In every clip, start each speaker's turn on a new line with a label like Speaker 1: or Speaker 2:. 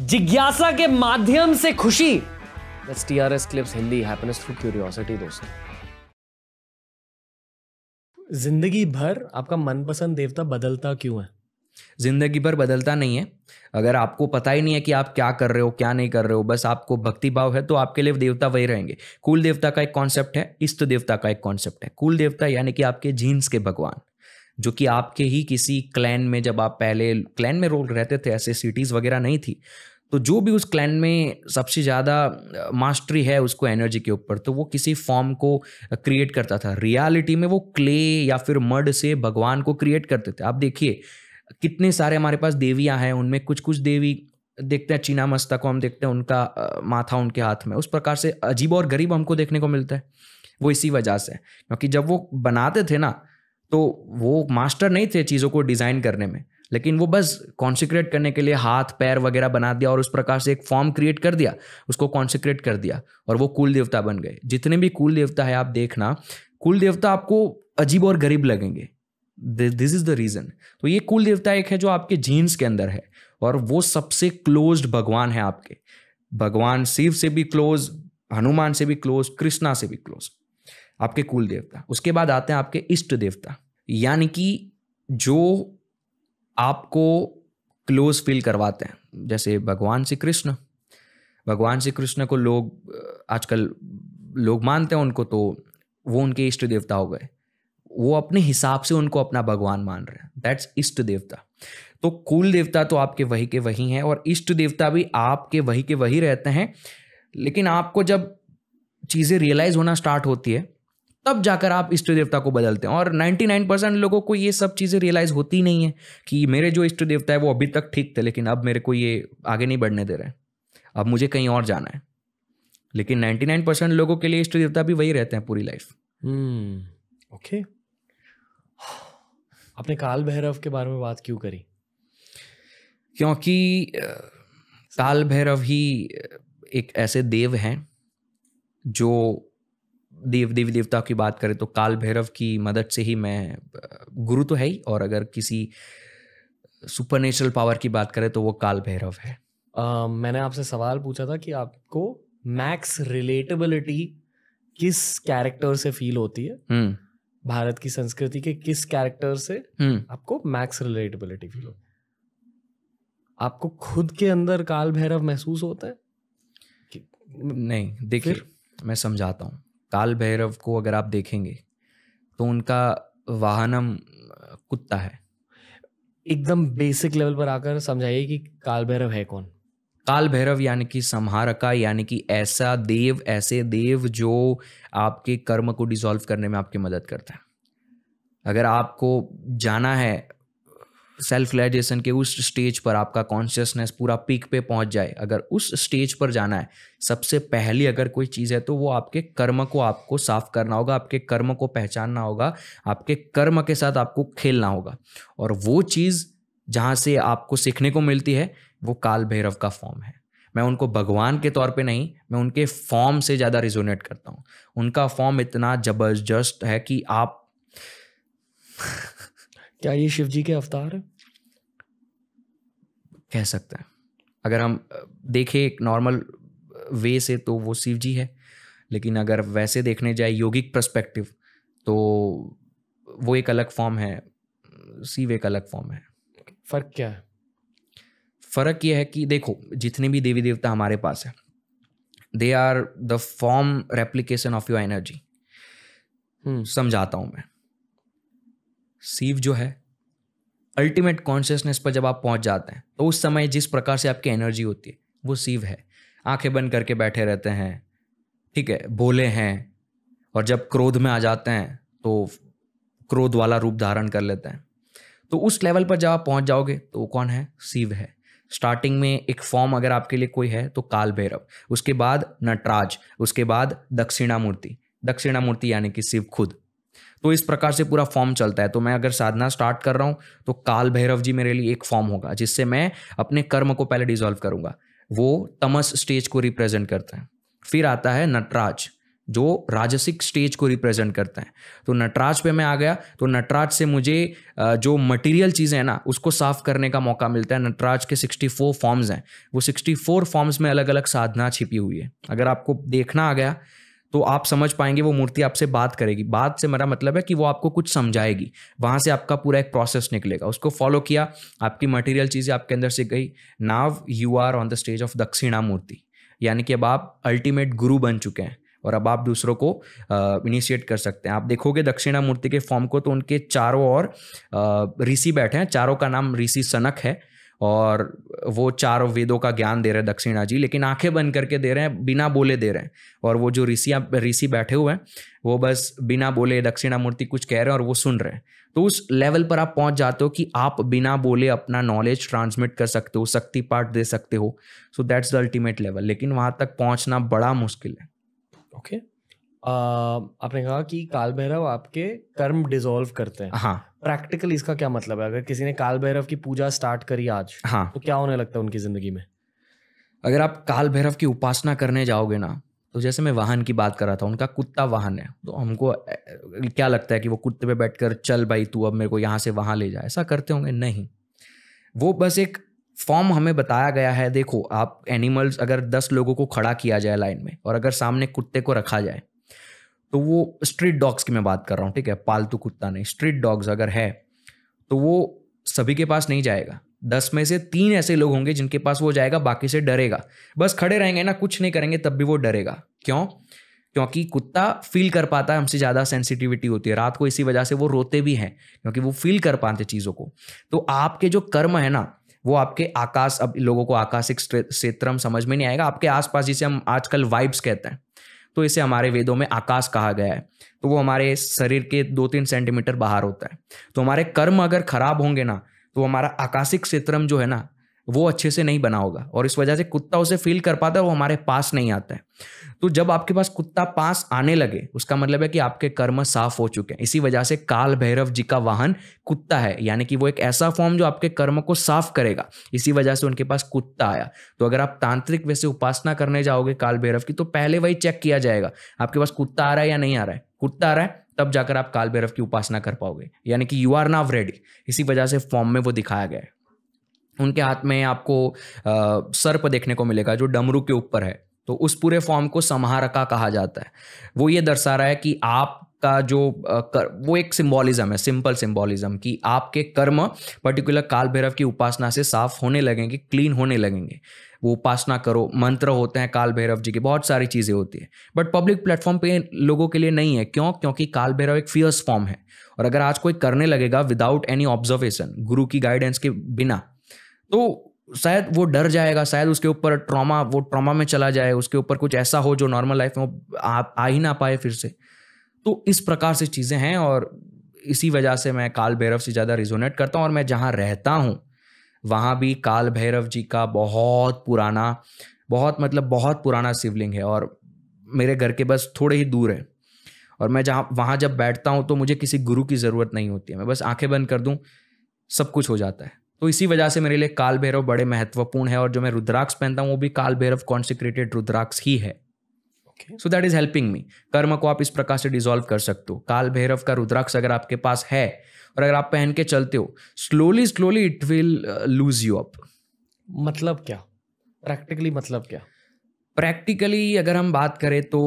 Speaker 1: जिज्ञासा के माध्यम से खुशी। That's TRS Clips Hindi happiness through curiosity दोस्तों।
Speaker 2: ज़िंदगी भर आपका मनपसंद देवता बदलता क्यों है?
Speaker 3: ज़िंदगी भर बदलता नहीं है। अगर आपको पता ही नहीं है कि आप क्या कर रहे हो क्या नहीं कर रहे हो बस आपको भक्ति भाव है तो आपके लिए देवता वही रहेंगे। कुल देवता का एक कॉन्सेप्ट है इष्ट देवता का एक कॉन्सेप्ट है। कुल देवता यानी कि आपके जीन्स के भगवान। जो कि आपके ही किसी क्लैन में जब आप पहले क्लैन में रोल रहते थे, ऐसे सिटीज़ वगैरह नहीं थी तो जो भी उस क्लैन में सबसे ज़्यादा मास्टरी है उसको एनर्जी के ऊपर तो वो किसी फॉर्म को क्रिएट करता था। रियलिटी में वो क्ले या फिर मड से भगवान को क्रिएट करते थे। आप देखिए, कितने सारे हमारे पास देवियाँ हैं, उनमें कुछ कुछ देवी देखते हैं चीना मस्ता को हम देखते हैं, उनका माथा उनके हाथ में। उस प्रकार से अजीब और गरीब हमको देखने को मिलता है। वो इसी वजह से, क्योंकि जब वो बनाते थे ना तो वो मास्टर नहीं थे चीज़ों को डिज़ाइन करने में, लेकिन वो बस कॉन्सिक्रेट करने के लिए हाथ, पैर वगैरह बना दिया और उस प्रकार से एक फॉर्म क्रिएट कर दिया, उसको कॉन्सिक्रेट कर दिया और वो कुल देवता बन गए। जितने भी कुल देवता है आप देखना, कुल देवता आपको अजीब और गरीब लगेंगे। दिस इज़ द रीजन तो ये कुल देवता एक है जो आपके जीन्स के अंदर है और वो सबसे क्लोज भगवान है आपके। भगवान शिव से भी क्लोज हनुमान से भी क्लोज कृष्णा से भी क्लोज आपके कुल देवता। उसके बाद आते हैं आपके इष्ट देवता। यानी कि जो आपको क्लोज फील करवाते हैं। जैसे भगवान श्री कृष्ण। भगवान श्री कृष्ण को लोग, आजकल लोग मानते हैं उनको तो वो उनके इष्ट देवता हो गए। वो अपने हिसाब से उनको अपना भगवान मान रहे हैं। दैट्स इष्ट देवता। तो कुल देवता तो आपके वही के वही हैं और इष्ट देवता भी आपके वही के वही रहते हैं। लेकिन आपको जब चीज़ें रियलाइज़ होना स्टार्ट होती है तब जाकर आप इष्ट देवता को बदलते हैं। और 99 परसेंट लोगों को ये सब चीज़ें रियलाइज़ होती नहीं है कि मेरे जो इष्ट देवता है वो अभी तक ठीक थे लेकिन अब मेरे को ये आगे नहीं बढ़ने दे रहे हैं। अब मुझे कहीं और जाना है। लेकिन 99 परसेंट लोगों के लिए इष्ट देवता भी वही रहते हैं पूरी लाइफ
Speaker 2: ओके आपने काल भैरव के बारे में बात क्यों करी?
Speaker 3: क्योंकि काल भैरव ही एक ऐसे देव हैं जो देव देवी देवता की बात करें तो काल भैरव की मदद से ही मैं गुरु तो है ही। और अगर किसी सुपर नेचुरल पावर की बात करें तो वो काल भैरव है।
Speaker 2: uh, मैंने आपसे सवाल पूछा था कि आपको मैक्स रिलेटेबिलिटी किस कैरेक्टर से फील होती है? hmm. भारत की संस्कृति के किस कैरेक्टर से hmm. आपको मैक्स रिलेटेबिलिटी फील होती है? आपको खुद के अंदर काल भैरव महसूस होता है?
Speaker 3: नहीं देखिए मैं समझाता हूँ। काल भैरव को अगर आप देखेंगे तो उनका वाहनम कुत्ता है।
Speaker 2: एकदम बेसिक लेवल पर आकर समझाइए कि काल भैरव है कौन।
Speaker 3: काल भैरव यानी कि संहारका यानी कि ऐसा देव ऐसे देव जो आपके कर्म को डिसॉल्व करने में आपकी मदद करता है। अगर आपको जाना है सेल्फ रिलाइजेशन के उस स्टेज पर आपका कॉन्शियसनेस पूरा पीक पे पहुँच जाए। अगर उस स्टेज पर जाना है, सबसे पहली अगर कोई चीज़ है तो वो आपके कर्म को आपको साफ़ करना होगा, आपके कर्म को पहचानना होगा, आपके कर्म के साथ आपको खेलना होगा। और वो चीज़ जहाँ से आपको सीखने को मिलती है, वो काल भैरव का फॉर्म है। मैं उनको भगवान के तौर पे नहीं, मैं उनके फॉर्म से ज़्यादा रिजोनेट करता हूँ। उनका फॉर्म इतना ज़बरदस्त है कि आप
Speaker 2: क्या ये शिव जी के अवतार है?
Speaker 3: कह सकते हैं। अगर हम देखें एक नॉर्मल वे से तो वो शिव जी है लेकिन अगर वैसे देखने जाए योगिक परस्पेक्टिव तो वो एक अलग फॉर्म है शिव एक अलग फॉर्म है।
Speaker 2: फ़र्क क्या है?
Speaker 3: फ़र्क यह है कि देखो जितने भी देवी देवता हमारे पास है they are the form replication of your energy समझाता हूँ मैं। शिव जो है अल्टीमेट कॉन्शियसनेस पर जब आप पहुँच जाते हैं तो उस समय जिस प्रकार से आपकी एनर्जी होती है, वो शिव है। आँखें बंद करके बैठे रहते हैं, ठीक है, बोले हैं, और जब क्रोध में आ जाते हैं तो क्रोध वाला रूप धारण कर लेते हैं। तो उस लेवल पर जब आप पहुँच जाओगे तो वो कौन है? शिव है। स्टार्टिंग में एक फॉर्म अगर आपके लिए कोई है तो काल भैरव उसके बाद नटराज, उसके बाद दक्षिणामूर्ति। दक्षिणामूर्ति यानी कि शिव खुद। तो इस प्रकार से पूरा फॉर्म चलता है। तो मैं अगर साधना स्टार्ट कर रहा हूँ तो काल भैरव जी मेरे लिए एक फॉर्म होगा, जिससे मैं अपने कर्म को पहले डिजोल्व करूँगा। वो तमस स्टेज को रिप्रेजेंट करता है। फिर आता है नटराज, जो राजसिक स्टेज को रिप्रेजेंट करता है। तो नटराज पे मैं आ गया तो नटराज से मुझे जो मटेरियल चीज़ें हैं ना, उसको साफ़ करने का मौका मिलता है। नटराज के 64 फॉर्म्स हैं। वो 64 फॉर्म्स में अलग अलग साधना छिपी हुई है। अगर आपको देखना आ गया तो आप समझ पाएँगे, वो मूर्ति आपसे बात करेगी। बात से मेरा मतलब है कि वो आपको कुछ समझाएगी। वहाँ से आपका पूरा एक प्रोसेस निकलेगा। उसको फॉलो किया, आपकी मटेरियल चीज़ें आपके अंदर से गई। Now you are on the stage of Dakshina Murthy यानी कि अब आप अल्टीमेट गुरु बन चुके हैं और अब आप दूसरों को इनिशिएट कर सकते हैं। आप देखोगे दक्षिणा मूर्ति के फॉर्म को तो उनके चारों ओर ऋषि बैठे हैं। चारों का नाम ऋषि सनक है। और वो चारों वेदों का ज्ञान दे रहे हैं दक्षिणा जी, लेकिन आँखें बंद करके दे रहे हैं, बिना बोले दे रहे हैं। और वो जो ऋषिया ऋषि बैठे हुए हैं, वो बस बिना बोले दक्षिणा मूर्ति कुछ कह रहे हैं और वो सुन रहे हैं। तो उस लेवल पर आप पहुँच जाते हो कि आप बिना बोले अपना नॉलेज ट्रांसमिट कर सकते हो, शक्ति पाठ दे सकते हो। So that's the ultimate level लेकिन वहाँ तक पहुँचना बड़ा मुश्किल है।
Speaker 2: Okay okay. आपने कहा कि काल भैरव आपके कर्म डिजोल्व करते हैं।
Speaker 3: हाँ।
Speaker 2: प्रैक्टिकली इसका क्या मतलब है? अगर किसी ने काल भैरव की पूजा स्टार्ट करी आज
Speaker 3: हाँ।
Speaker 2: तो क्या होने लगता है उनकी ज़िंदगी में?
Speaker 3: अगर आप काल भैरव की उपासना करने जाओगे ना तो जैसे मैं वाहन की बात कर रहा था उनका कुत्ता वाहन है तो हमको क्या लगता है कि वो कुत्ते पे बैठकर चल भाई तू अब मेरे को यहाँ से वहाँ ले जा। ऐसा करते होंगे? नहीं। वो बस एक फॉर्म हमें बताया गया है देखो आप एनिमल्स अगर दस लोगों को खड़ा किया जाए लाइन में और अगर सामने कुत्ते को रखा जाए तो वो स्ट्रीट डॉग्स की मैं बात कर रहा हूँ, ठीक है? पालतू कुत्ता नहीं स्ट्रीट डॉग्स अगर है तो वो सभी के पास नहीं जाएगा। दस में से तीन ऐसे लोग होंगे जिनके पास वो जाएगा, बाकी से डरेगा। बस खड़े रहेंगे ना, कुछ नहीं करेंगे, तब भी वो डरेगा। क्यों? क्योंकि कुत्ता फील कर पाता है, हमसे ज़्यादा सेंसिटिविटी होती है। रात को इसी वजह से वो रोते भी हैं, क्योंकि वो फील कर पाते चीज़ों को। तो आपके जो कर्म है ना, वो आपके आकाश, अब लोगों को आकाशिक क्षेत्र समझ में नहीं आएगा। आपके आसपास जिसे हम आजकल वाइब्स कहते हैं। तो इसे हमारे वेदों में आकाश कहा गया है। तो वो हमारे शरीर के दो तीन सेंटीमीटर बाहर होता है। तो हमारे कर्म अगर खराब होंगे ना तो हमारा आकाशिक क्षेत्रम जो है ना वो अच्छे से नहीं बना होगा और इस वजह से कुत्ता उसे फील कर पाता है, वो हमारे पास नहीं आता है। तो जब आपके पास कुत्ता पास आने लगे, उसका मतलब है कि आपके कर्म साफ़ हो चुके हैं। इसी वजह से काल भैरव जी का वाहन कुत्ता है, यानी कि वो एक ऐसा फॉर्म जो आपके कर्म को साफ़ करेगा। इसी वजह से उनके पास कुत्ता आया। तो अगर आप तांत्रिक वैसे उपासना करने जाओगे काल भैरव की तो पहले वही चेक किया जाएगा, आपके पास कुत्ता आ रहा है या नहीं आ रहा है। कुत्ता आ रहा है, तब जाकर आप काल भैरव की उपासना कर पाओगे। यानी कि यू आर नाव रेडी इसी वजह से फॉर्म में वो दिखाया गया है। उनके हाथ में आपको सर्प देखने को मिलेगा जो डमरू के ऊपर है। तो उस पूरे फॉर्म को समारका कहा जाता है। वो ये दर्शा रहा है कि आप का जो कर, वो एक सिंबॉलिज्म है सिंपल सिंबॉलिज्म कि आपके कर्म पर्टिकुलर काल भैरव की उपासना से साफ़ होने लगेंगे क्लीन होने लगेंगे। वो उपासना करो मंत्र होते हैं काल भैरव जी की बहुत सारी चीज़ें होती है। बट पब्लिक प्लेटफॉर्म पे लोगों के लिए नहीं है। क्यों? क्योंकि काल भैरव एक फियर्स फॉर्म है। और अगर आज कोई करने लगेगा विदाउट एनी ऑब्जर्वेशन गुरु की गाइडेंस के बिना तो शायद वो डर जाएगा शायद उसके ऊपर ट्रॉमा वो ट्रॉमा में चला जाए उसके ऊपर कुछ ऐसा हो जो नॉर्मल लाइफ में आ, आ ही ना पाए फिर से। तो इस प्रकार से चीज़ें हैं और इसी वजह से मैं काल भैरव से ज़्यादा रिजोनेट करता हूँ और मैं जहाँ रहता हूँ वहाँ भी काल भैरव जी का बहुत पुराना बहुत मतलब बहुत पुराना शिवलिंग है और मेरे घर के बस थोड़े ही दूर है। और मैं जहाँ वहाँ जब बैठता हूँ तो मुझे किसी गुरु की ज़रूरत नहीं होती है मैं बस आँखें बंद कर दूँ सब कुछ हो जाता है। तो इसी वजह से मेरे लिए काल भैरव बड़े महत्वपूर्ण है और जो मैं रुद्राक्ष पहनता हूँ वो भी काल भैरव कॉन्सिक्रेटेड रुद्राक्ष ही है। So that is helping me कर्म को आप इस प्रकार से डिजोल्व कर सकते हो। काल भैरव का रुद्राक्ष अगर आपके पास है और अगर आप पहन के चलते हो slowly slowly it will loose you up
Speaker 2: मतलब क्या? प्रैक्टिकली मतलब क्या?
Speaker 3: प्रैक्टिकली अगर हम बात करें तो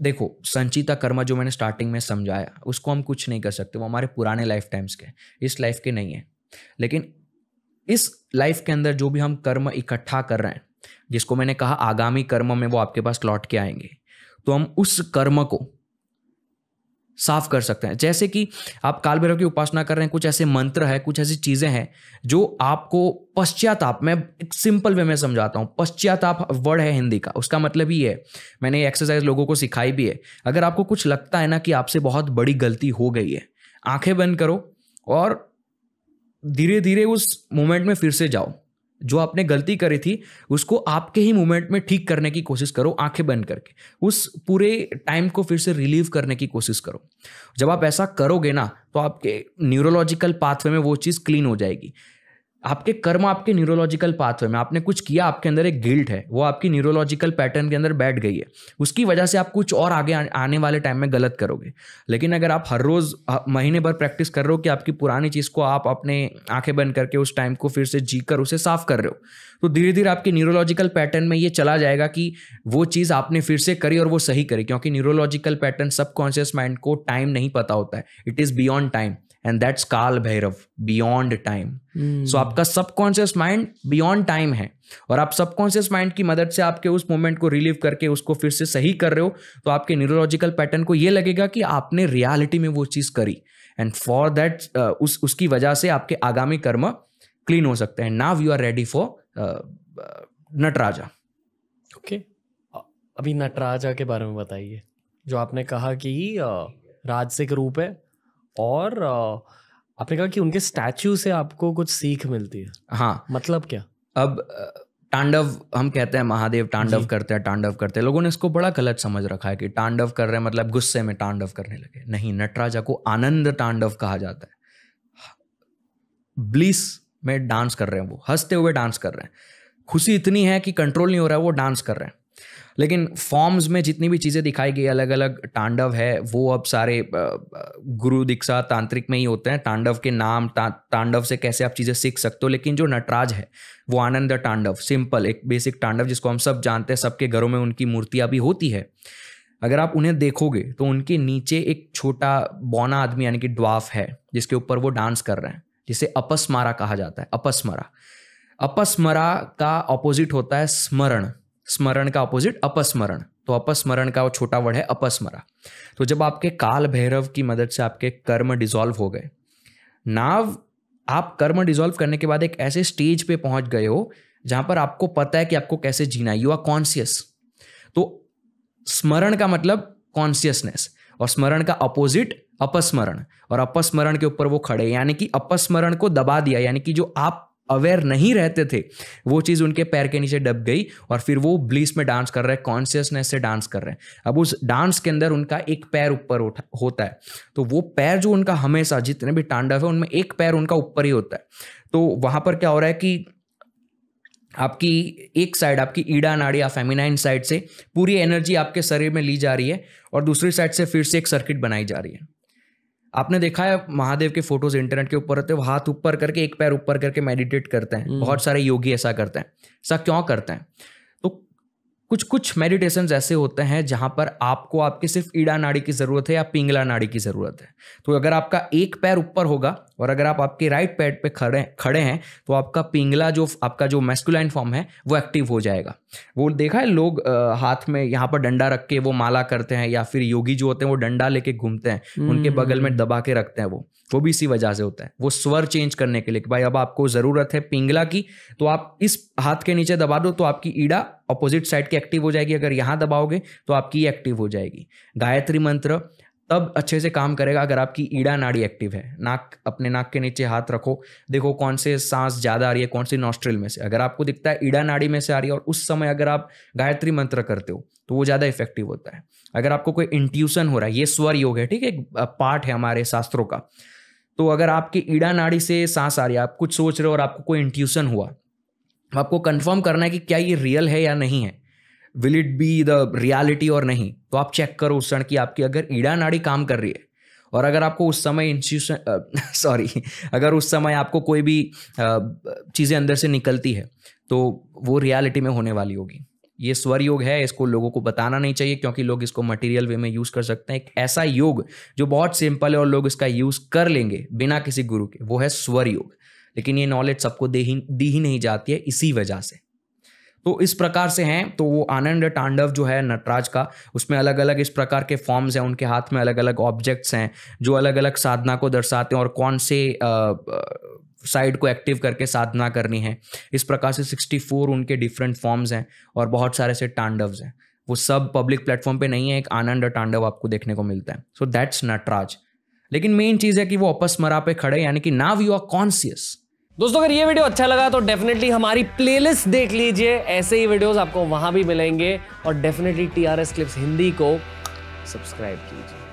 Speaker 3: देखो संचिता कर्म जो मैंने स्टार्टिंग में समझाया उसको हम कुछ नहीं कर सकते वो हमारे पुराने लाइफ टाइम्स के इस लाइफ के नहीं है। लेकिन इस लाइफ के अंदर जो भी हम कर्म इकट्ठा कर रहे हैं, जिसको मैंने कहा आगामी कर्म में वो आपके पास लौट के आएँगे तो हम उस कर्म को साफ़ कर सकते हैं। जैसे कि आप काल भैरव की उपासना कर रहे हैं, कुछ ऐसे मंत्र है, कुछ ऐसी चीज़ें हैं, जो आपको पश्चाताप, मैं एक सिंपल वे में समझाता हूँ, पश्चाताप वर्ड है हिंदी का, उसका मतलब ही है, मैंने ये एक्सरसाइज लोगों को सिखाई भी है, अगर आपको कुछ लगता है ना कि आपसे बहुत बड़ी गलती हो गई है, आँखें बंद करो और धीरे धीरे उस मोमेंट में फिर से जाओ। जो आपने गलती करी थी, उसको आपके ही मोमेंट में ठीक करने की कोशिश करो, आँखें बंद करके। उस पूरे टाइम को फिर से रिलीव करने की कोशिश करो। जब आप ऐसा करोगे ना तो आपके न्यूरोलॉजिकल पाथवे में वो चीज़ क्लीन हो जाएगी। आपके कर्म आपके न्यूरोलॉजिकल पाथवे में, आपने कुछ किया, आपके अंदर एक गिल्ट है, वो आपकी न्यूरोलॉजिकल पैटर्न के अंदर बैठ गई है। उसकी वजह से आप कुछ और आगे आने वाले टाइम में गलत करोगे। लेकिन अगर आप हर रोज महीने भर प्रैक्टिस कर रहे हो कि आपकी पुरानी चीज़ को आप अपने आँखें बंद करके उस टाइम को फिर से जी कर उसे साफ़ कर रहे हो तो धीरे धीरे आपके न्यूरोलॉजिकल पैटर्न में ये चला जाएगा कि वो चीज़ आपने फिर से करी और वो सही करी, क्योंकि न्यूरोलॉजिकल पैटर्न सबकॉन्शियस माइंड को टाइम नहीं पता होता है। It is beyond time and that's Kaal Bhairav beyond time so आपका सबकॉन्शियस माइंड बियॉन्ड टाइम है। और आप सबकॉन्शियस माइंड की मदद से आपके उस मोमेंट को रिलीव करके उसको फिर से सही कर रहे हो तो आपके न्यूरोलॉजिकल पैटर्न को ये लगेगा कि आपने रियलिटी में वो चीज़ करी। एंड फॉर दैट उस उसकी वजह से आपके आगामी कर्म क्लीन हो सकते हैं। Now you are ready for Nataraja.
Speaker 2: Okay अभी नटराजा के बारे में बताइए। जो आपने कहा कि राजसिक रूप है और आपने कहा कि उनके स्टैचू से आपको कुछ सीख मिलती है।
Speaker 3: हाँ।
Speaker 2: मतलब क्या?
Speaker 3: अब तांडव हम कहते हैं महादेव तांडव करते हैं तांडव करते हैं। लोगों ने इसको बड़ा गलत समझ रखा है कि तांडव कर रहे हैं मतलब गुस्से में तांडव करने लगे। नहीं नटराजा को आनंद तांडव कहा जाता है। ब्लिस में डांस कर रहे हैं वो हँसते हुए डांस कर रहे हैं। खुशी इतनी है कि कंट्रोल नहीं हो रहा है वो डांस कर रहे हैं। लेकिन फॉर्म्स में जितनी भी चीज़ें दिखाई गई अलग अलग तांडव है वो अब सारे गुरु दीक्षा तांत्रिक में ही होते हैं। तांडव के नाम ता, तांडव से कैसे आप चीज़ें सीख सकते हो लेकिन जो नटराज है वो आनंद तांडव सिंपल एक बेसिक तांडव जिसको हम सब जानते हैं सबके घरों में उनकी मूर्तियाँ भी होती है। अगर आप उन्हें देखोगे तो उनके नीचे एक छोटा बौना आदमी यानी कि ड्वाफ है जिसके ऊपर वो डांस कर रहे हैं जिसे अपस्मारा कहा जाता है अपस्मरा। अपस्मरा का ऑपोजिट होता है स्मरण। स्मरण का अपोजिट अपस्मरण। तो अपस्मरण का वो छोटा वर्ड है, अपस्मरा। तो जब आपके काल भैरव की मदद से आपके कर्म डिजॉल्व हो गए, नाव, आप कर्म डिजॉल्व करने के बाद एक ऐसे स्टेज पे पहुँच गए हो, जहाँ पर आपको पता है कि आपको कैसे जीना है। यू आर कॉन्सियस तो स्मरण का मतलब कॉन्सियसनेस और स्मरण का अपोजिट अपस्मरण। और अपस्मरण के ऊपर वो खड़े यानी कि अपस्मरण को दबा दिया, यानी कि जो आप अवेयर नहीं रहते थे, वो चीज़ उनके पैर के नीचे दब गई और फिर वो ब्लीस में डांस कर रहे हैं कॉन्शियसनेस से डांस कर रहे हैं। अब उस डांस के अंदर उनका एक पैर ऊपर होता है। तो वो पैर जो उनका हमेशा, जितने भी तांडव है, उनमें एक पैर उनका ऊपर ही होता है। तो वहाँ पर क्या हो रहा है कि आपकी एक साइड आपकी ईडा नाड़ी या फेमिनाइन साइड से पूरी एनर्जी आपके शरीर में ली जा रही है और दूसरी साइड से फिर से एक सर्किट बनाई जा रही है। आपने देखा है महादेव के फ़ोटोज़ इंटरनेट के ऊपर होते हैं हाथ ऊपर करके एक पैर ऊपर करके मेडिटेट करते हैं। हम्म। बहुत सारे योगी ऐसा करते हैं। ऐसा क्यों करते हैं? तो कुछ कुछ मेडिटेशन ऐसे होते हैं जहाँ पर आपको आपके सिर्फ़ ईड़ा नाड़ी की ज़रूरत है या पिंगला नाड़ी की ज़रूरत है। तो अगर आपका एक पैर ऊपर होगा और अगर आप आपके राइट पैड पे खड़े खड़े हैं तो आपका पिंगला जो आपका जो मेस्कुलाइन फॉर्म है वो एक्टिव हो जाएगा। वो देखा है लोग आ, हाथ में यहाँ पर डंडा रख के वो माला करते हैं या फिर योगी जो होते हैं वो डंडा लेके घूमते हैं उनके बगल में दबा के रखते हैं वो। वो भी इसी वजह से होता है। वो स्वर चेंज करने के लिए कि भाई अब आपको ज़रूरत है पिंगला की तो आप इस हाथ के नीचे दबा दो तो आपकी ईड़ा अपोजिट साइड की एक्टिव हो जाएगी। अगर यहाँ दबाओगे तो आपकी एक्टिव हो जाएगी। गायत्री मंत्र तब अच्छे से काम करेगा अगर आपकी ईड़ा नाड़ी एक्टिव है। नाक, अपने नाक के नीचे हाथ रखो। देखो कौन से सांस ज़्यादा आ रही है, कौन सी नॉस्ट्रिल में से। अगर आपको दिखता है ईड़ा नाड़ी में से आ रही है और उस समय अगर आप गायत्री मंत्र करते हो तो वो ज़्यादा इफ़ेक्टिव होता है। अगर आपको कोई इंट्यूशन हो रहा है, ये स्वर योग है, ठीक है? एक पार्ट है हमारे शास्त्रों का। तो अगर आपकी ईड़ा नाड़ी से सांस आ रही है, आप कुछ सोच रहे हो और आपको कोई इंट्यूशन हुआ, आपको कंफर्म करना है कि क्या ये रियल है या नहीं है will it be the reality और नहीं? तो आप चेक करो उस क्षण की आपकी अगर ईड़ा नाड़ी काम कर रही है और अगर आपको उस समय इंस्टीट्यूशन सॉरी अगर उस समय आपको कोई भी चीज़ें अंदर से निकलती है तो वो रियलिटी में होने वाली होगी। ये स्वर योग है, इसको लोगों को बताना नहीं चाहिए क्योंकि लोग इसको मटेरियल वे में यूज़ कर सकते हैं। एक ऐसा योग जो बहुत सिंपल है और लोग इसका यूज़ कर लेंगे बिना किसी गुरु के, वो है स्वर योग लेकिन ये नॉलेज सबको दे ही, दी ही नहीं जाती है, इसी वजह से। तो इस प्रकार से हैं। तो वो आनंद तांडव जो है नटराज का, उसमें अलग अलग इस प्रकार के फॉर्म्स हैं, उनके हाथ में अलग अलग ऑब्जेक्ट्स हैं, जो अलग अलग साधना को दर्शाते हैं और कौन से साइड को एक्टिव करके साधना करनी है। इस प्रकार से सिक्सटी फोर उनके डिफरेंट फॉर्म्स हैं और बहुत सारे से तांडव्स हैं। वो सब पब्लिक प्लेटफॉर्म पे नहीं है, एक आनंद तांडव आपको देखने को मिलता है। So that's Nataraj. लेकिन मेन चीज़ है कि वो अपस्मरा पे खड़े यानी कि नाव यू आर कॉन्सियस
Speaker 1: दोस्तों, अगर ये वीडियो अच्छा लगा तो डेफिनेटली हमारी प्लेलिस्ट देख लीजिए। ऐसे ही वीडियोस आपको वहाँ भी मिलेंगे और डेफिनेटली टीआरएस क्लिप्स हिंदी को सब्सक्राइब कीजिए।